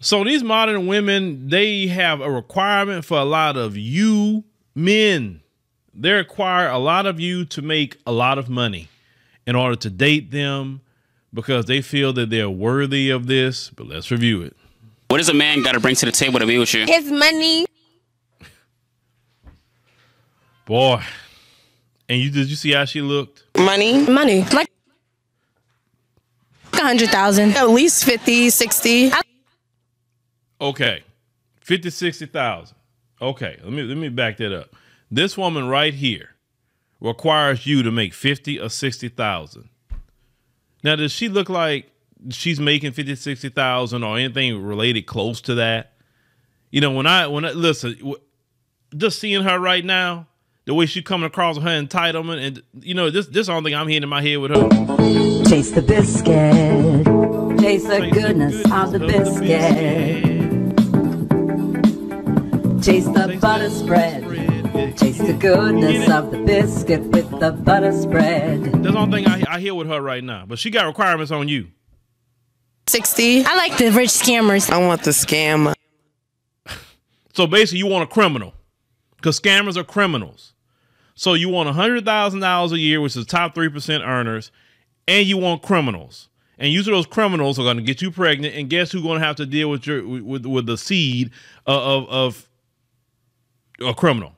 So these modern women, they have a requirement for a lot of you men. They require a lot of you to make a lot of money in order to date them because they feel that they're worthy of this. But let's review it. What does a man got to bring to the table to be with you? His money. Boy. And you did you see how she looked? Money. Money. Like a hundred thousand. At least 50, 60. Okay. 50, 60,000. Okay. Let me let me back that up. This woman right here requires you to make 50 or 60,000. Now, does she look like she's making 50, 60,000 or anything related close to that? You know, when I when I listen, just seeing her right now, the way she coming across with her entitlement, and you know, this this only thing I'm hearing in my head with her. Taste the biscuit. Taste the goodness of the biscuit. Taste the butter spread. Taste the goodness of the biscuit with the butter spread. That's the only thing I, I hear with her right now. But she got requirements on you. 60. I like the rich scammers. I want the scam. So basically, you want a criminal because scammers are criminals. So you want hundred thousand dollars a year, which is top three percent earners, and you want criminals. And usually those criminals are going to get you pregnant, and guess who's going to have to deal with your with with the seed of of, of a criminal?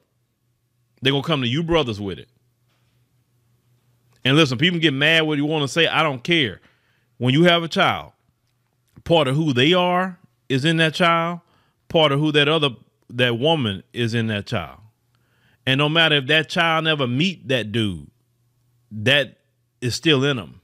They're gonna come to you brothers with it. And listen, people get mad what you want to say. I don't care. When you have a child, part of who they are is in that child. Part of who that other that woman is in that child. And no matter if that child never meet that dude, that is still in them.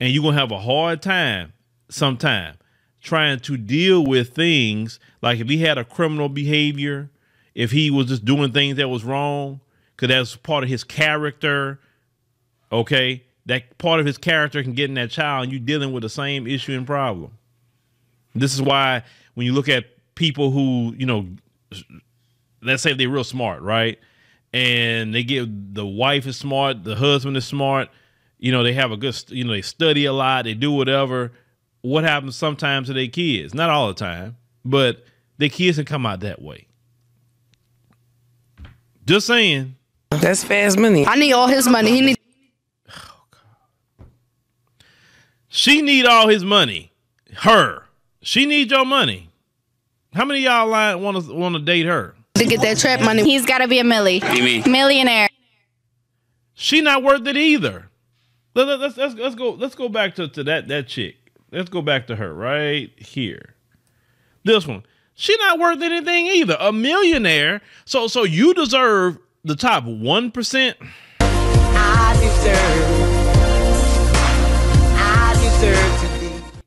And you're gonna have a hard time sometime trying to deal with things like if he had a criminal behavior, if he was just doing things that was wrong, because that's part of his character. Okay, that part of his character can get in that child, and you're dealing with the same issue and problem. This is why when you look at people who, you know, let's say they're real smart, right? And they get the wife is smart, the husband is smart, you know, they have a good, you know, they study a lot, they do whatever. What happens sometimes to their kids? Not all the time, but their kids can come out that way. Just saying. That's fast money. I need all his money. He need Oh, God. She need all his money. Her. She need your money. How many of y'all want to want to date her? to get that trap money. He's got to be a millie. You mean? Millionaire. She not worth it either. Let, let, let's let's let's go let's go back to, to that that chick. Let's go back to her right here. This one. She not worth anything either. A millionaire. So so you deserve the top one percent. I deserve. I deserve to be.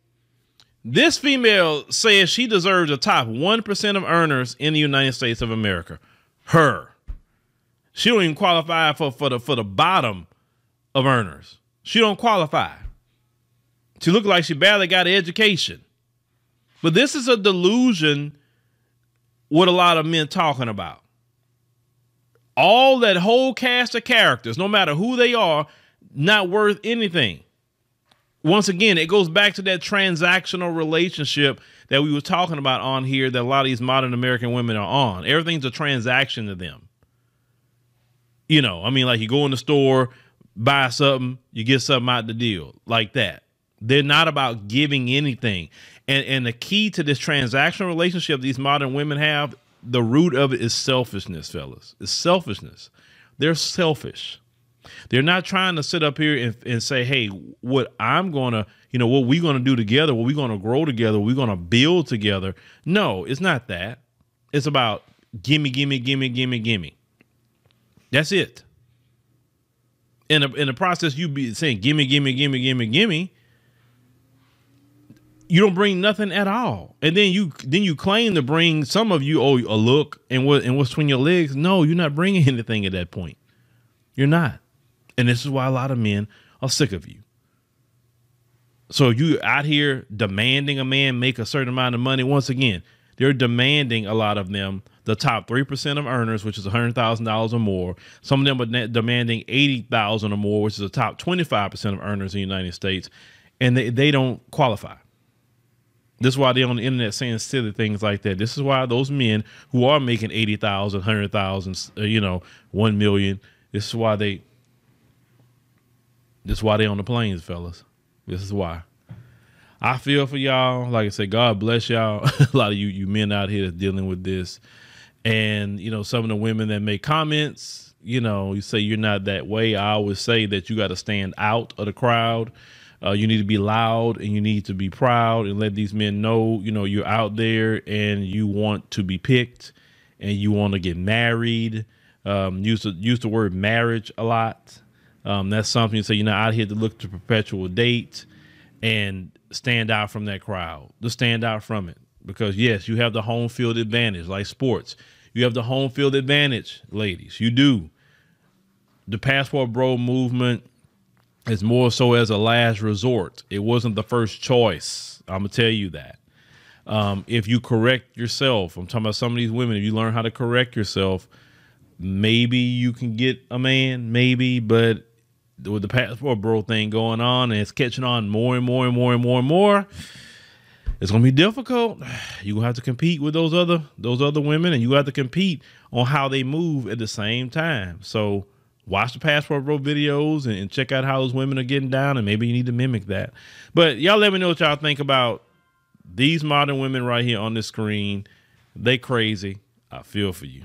This female says she deserves the top 1% of earners in the United States of America. Her. She don't even qualify for, for the for the bottom of earners. She don't qualify. She look like she barely got an education. But this is a delusion what a lot of men talking about. All that whole cast of characters, no matter who they are, not worth anything once again, it goes back to that transactional relationship that we were talking about on here that a lot of these modern American women are on. Everything's a transaction to them. You know, I mean, like you go in the store, buy something, you get something out the deal, like that. They're not about giving anything. And and the key to this transactional relationship these modern women have, the root of it is selfishness, fellas. It's selfishness. They're selfish. They're not trying to sit up here and, and say, hey, what I'm going to, you know, what we're going to do together, what we're going to grow together, we're going to build together. No, it's not that. It's about gimme, gimme, gimme, gimme, gimme. That's it. In, a, in the process, you be saying, gimme, gimme, gimme, gimme, gimme. You don't bring nothing at all, and then you then you claim to bring some of you oh a look and what and what's between your legs. No, you're not bringing anything at that point. You're not. And this is why a lot of men are sick of you. So you out here demanding a man make a certain amount of money. Once again, they're demanding a lot of them the top three percent of earners, which is hundred thousand dollars or more. Some of them are demanding eighty thousand or more, which is the top twenty five percent of earners in the United States, and they, they don't qualify. This is why they're on the internet saying silly things like that. This is why those men who are making 80,000, 100,000, uh, you know, 1 million, this is why they this is why they on the planes, fellas. This is why. I feel for y'all. Like I said, God bless y'all. a lot of you you men out here that's dealing with this. And, you know, some of the women that make comments, you know, you say you're not that way. I always say that you got to stand out of the crowd. Uh, you need to be loud and you need to be proud and let these men know, you know, you're out there and you want to be picked and you want to get married. Um, use the use the word marriage a lot. Um, that's something you say you're not out here to look to perpetual date and stand out from that crowd. To stand out from it. Because yes, you have the home field advantage, like sports. You have the home field advantage, ladies. You do. The passport bro movement is more so as a last resort. It wasn't the first choice. I'm gonna tell you that. Um, if you correct yourself, I'm talking about some of these women. If you learn how to correct yourself, maybe you can get a man, maybe. But with the passport bro thing going on, and it's catching on more and more and more and more and more, it's gonna be difficult. You gonna have to compete with those other those other women, and you have to compete on how they move at the same time. So watch the passport bro videos and, and check out how those women are getting down, and maybe you need to mimic that. But y'all let me know what y'all think about these modern women right here on the screen. They crazy. I feel for you.